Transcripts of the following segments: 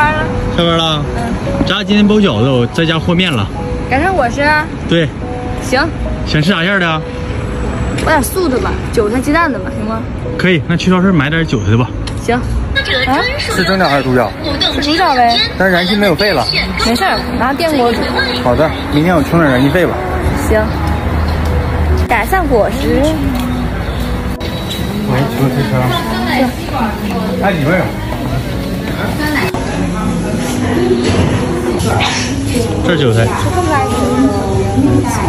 班了。下班了。嗯。咱俩今天包饺子，我在家和面了。改成我吃。对。行。想吃啥馅的？我点素的吧，韭菜鸡蛋的吧，行吗？可以，那去超市买点韭菜的吧。行。啊？是蒸饺还是猪饺？是猪饺呗。但是燃气没有费了。没事，拿电锅煮。好的，明天我充点燃气费吧。行。改善伙食。喂，请问推车。哎，里边有。这是韭菜。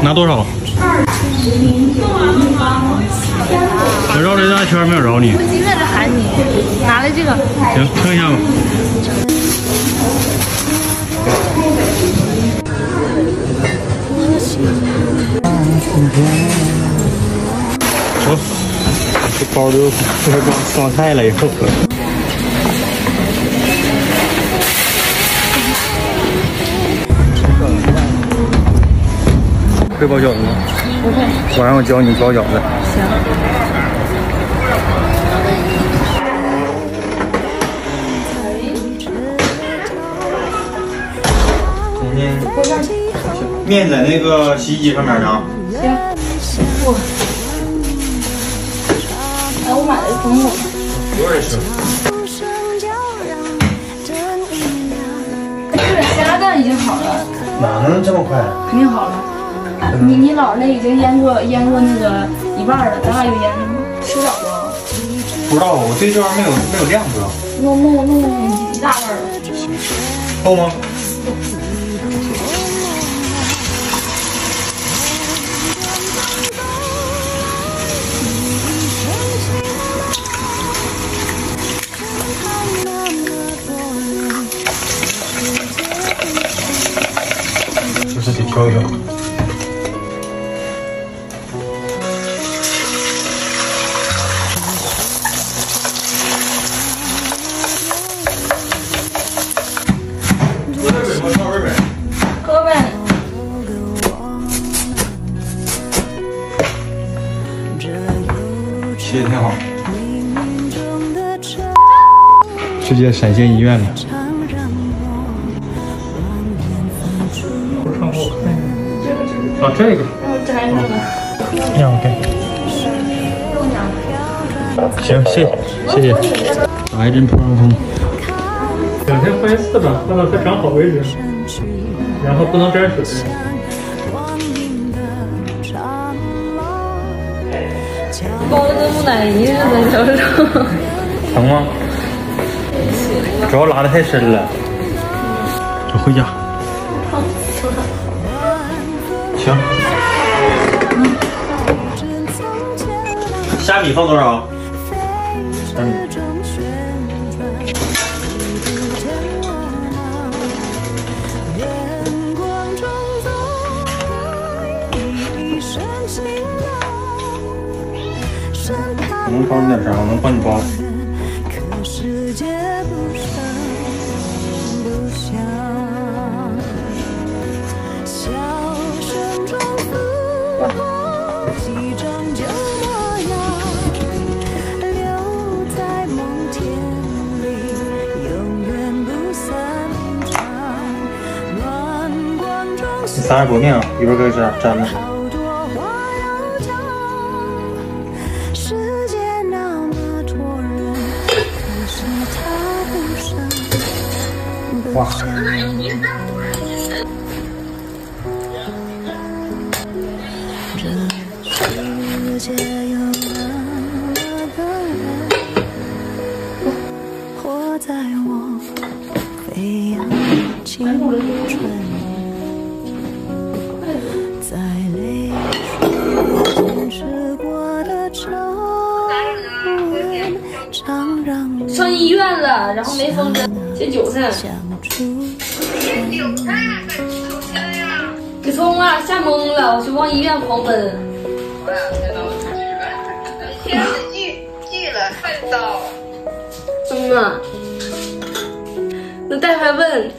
拿多少？我绕了一大圈没有找你。我今天在喊你，拿了这个。行，称一下吧。走，这包就这装装菜了以后。会包饺子吗？不会。晚上我教你包饺子。行。面在那个洗衣机上面呢。行。哇。哎，我买的是苹果。我也是。这个虾蛋已经好了。哪能这么快？肯定好了。你你姥那已经腌过腌过那个一半了，咱俩有腌的吗？吃不了吗？不知道，我对这玩意没有没有量，知道？弄弄弄一大半了。够吗？就是得挑一挑。直接闪现医院了。啊，这个。摘上了。两根。行，谢谢，谢谢。打一针破伤风。两天换一次吧，换到它长好为止。然后不能沾水。包的跟木乃伊似的，你说疼吗？主要拉的太深了。走回家。行。虾米放多少？三米。我能帮你点啥？我能帮你包。你撒点薄面啊，一会儿开始粘了。哇！上医院了，然后没风筝，切韭菜。给葱啊，吓懵了，我就往医院狂奔。我两天都去医院，天锯锯了快刀。嗯啊，那大夫还问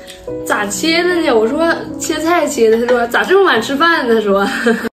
咋切的呢？我说切菜切的，他说咋这么晚吃饭呢？他说。